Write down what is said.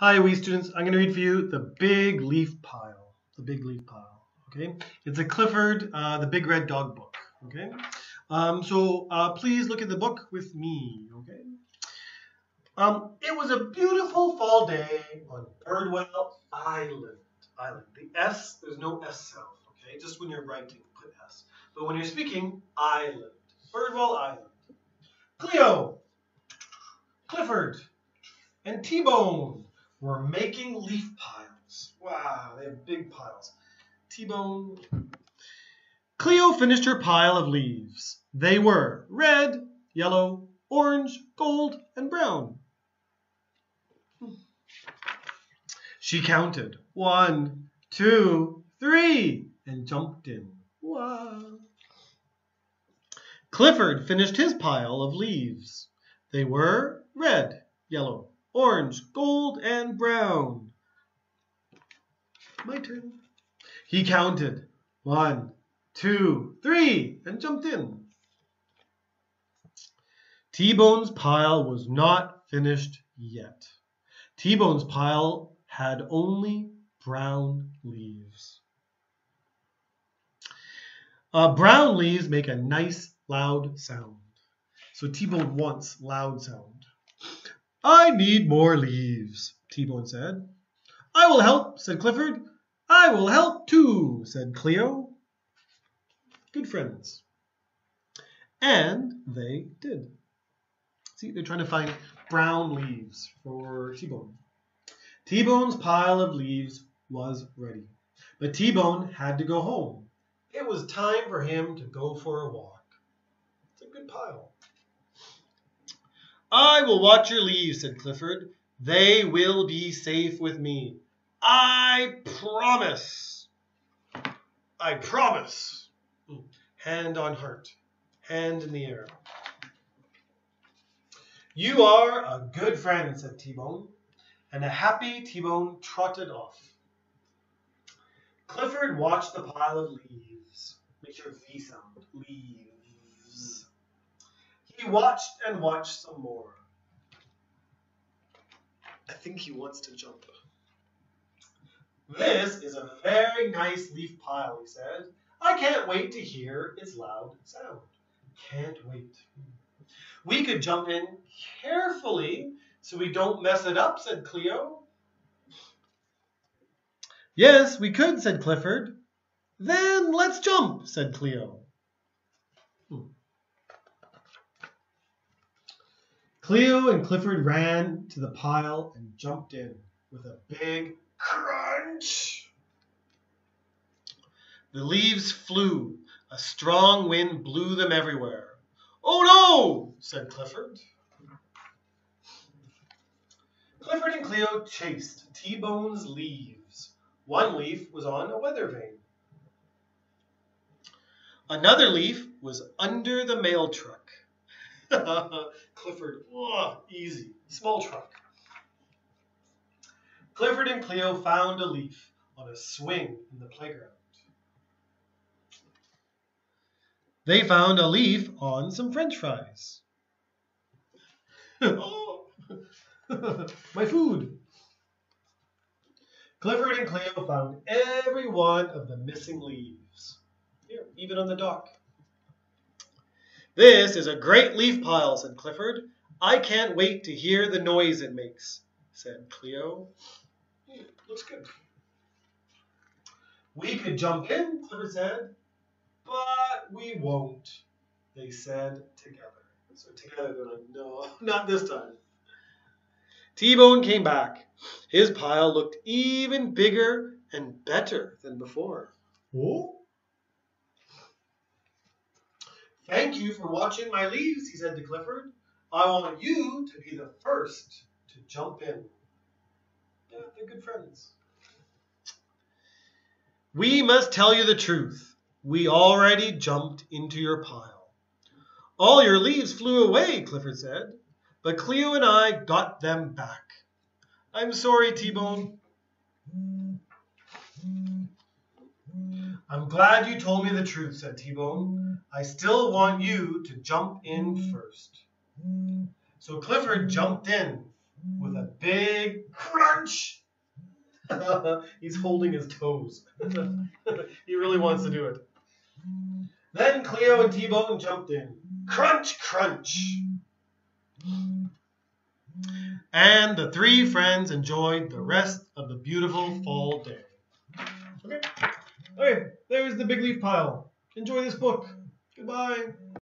Hi, wee students. I'm going to read for you the big leaf pile. The big leaf pile. Okay, it's a Clifford, uh, the Big Red Dog book. Okay, um, so uh, please look at the book with me. Okay. Um, it was a beautiful fall day on Birdwell Island. Island. The S, there's no S sound. Okay, just when you're writing, put S. But when you're speaking, island. Birdwell Island. Cleo, Clifford, and T-Bone were making leaf piles. Wow, they have big piles. T-Bone. Cleo finished her pile of leaves. They were red, yellow, orange, gold, and brown. She counted one, two, three, and jumped in. Wow. Clifford finished his pile of leaves. They were red, yellow, orange, gold, and brown. My turn. He counted one, two, three, and jumped in. T-Bone's pile was not finished yet. T-Bone's pile had only brown leaves. Uh, brown leaves make a nice loud sound. So T-Bone wants loud sound. I need more leaves, T-Bone said. I will help, said Clifford. I will help too, said Cleo. Good friends. And they did. See, they're trying to find brown leaves for T-Bone. T-Bone's pile of leaves was ready, but T-Bone had to go home. It was time for him to go for a walk. It's a good pile. I will watch your leaves, said Clifford. They will be safe with me. I promise. I promise. Hand on heart, hand in the air. You are a good friend, said T-Bone, and a happy T-Bone trotted off. Clifford watched the pile of leaves. He watched and watched some more. I think he wants to jump. This is a very nice leaf pile, he said. I can't wait to hear its loud sound. Can't wait. We could jump in carefully so we don't mess it up, said Cleo. Yes, we could, said Clifford. Then let's jump, said Cleo. Hmm. Cleo and Clifford ran to the pile and jumped in with a big crunch. The leaves flew. A strong wind blew them everywhere. Oh no, said Clifford. Clifford and Cleo chased T-Bone's leaves. One leaf was on a weather vane. Another leaf was under the mail truck. Clifford, oh, easy, small truck. Clifford and Cleo found a leaf on a swing in the playground. They found a leaf on some french fries. oh, my food. Clifford and Cleo found every one of the missing leaves, here, even on the dock. This is a great leaf pile, said Clifford. I can't wait to hear the noise it makes, said Cleo. Hmm, looks good. We could jump in, Clifford said, but we won't, they said together. So together they're like, no, not this time. T-Bone came back. His pile looked even bigger and better than before. Oh? Thank you for watching my leaves, he said to Clifford. I want you to be the first to jump in. Yeah, they're good friends. We must tell you the truth. We already jumped into your pile. All your leaves flew away, Clifford said, but Cleo and I got them back. I'm sorry, T-Bone. I'm glad you told me the truth, said T-Bone. I still want you to jump in first. So Clifford jumped in with a big crunch. He's holding his toes. he really wants to do it. Then Cleo and T-Bone jumped in. Crunch, crunch. And the three friends enjoyed the rest of the beautiful fall day. Okay. There's the big leaf pile. Enjoy this book. Goodbye.